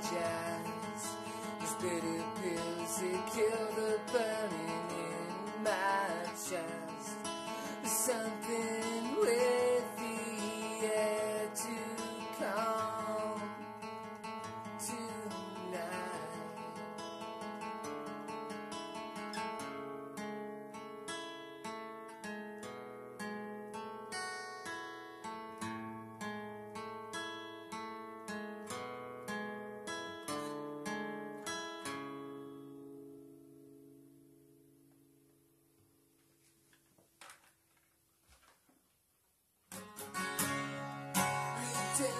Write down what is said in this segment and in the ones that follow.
These bitter pills that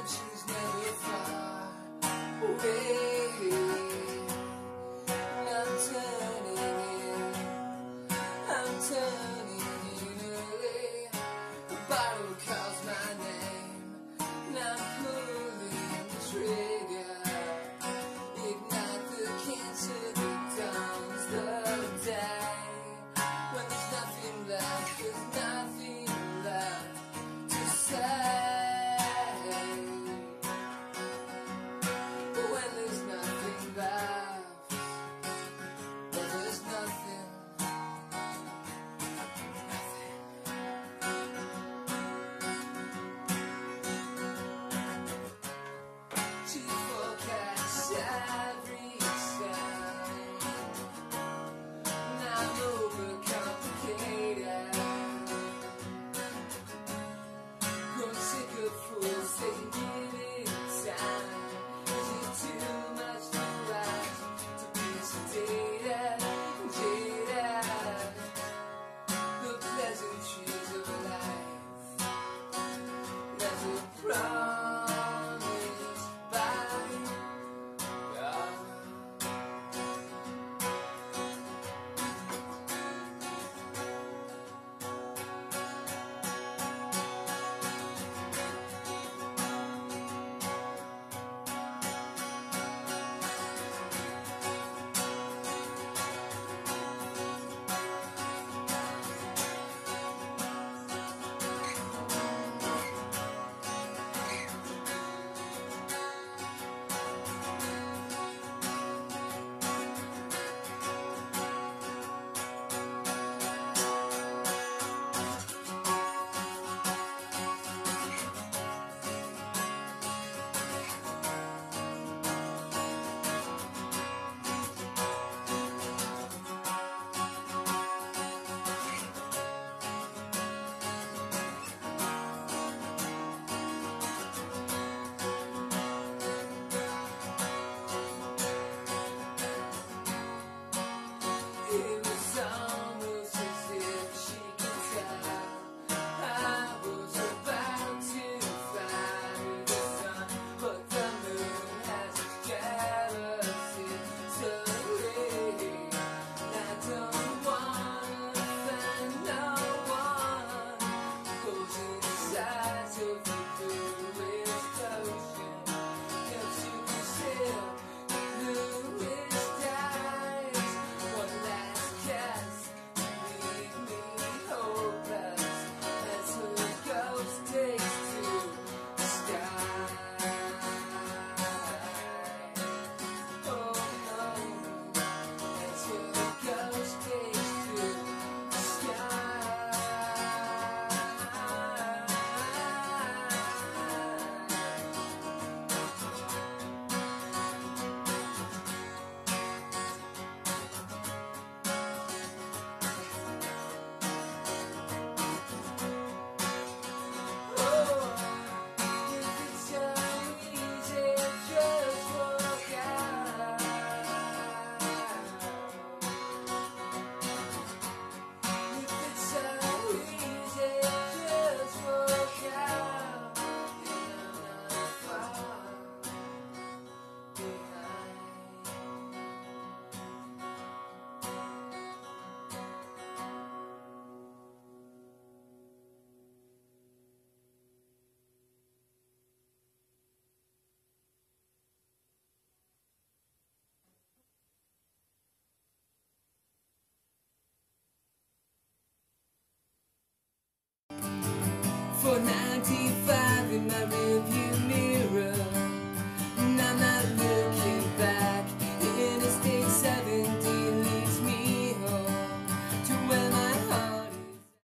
Redemption's never far away. good for saving me.